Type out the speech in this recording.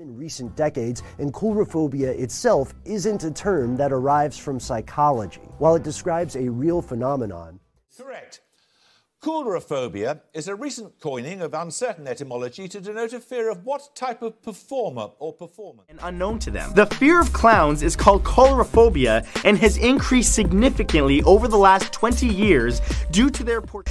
In recent decades, and coulrophobia itself isn't a term that arrives from psychology. While it describes a real phenomenon, Correct. Coulrophobia is a recent coining of uncertain etymology to denote a fear of what type of performer or performance. and unknown to them. The fear of clowns is called coulrophobia and has increased significantly over the last 20 years due to their portrayal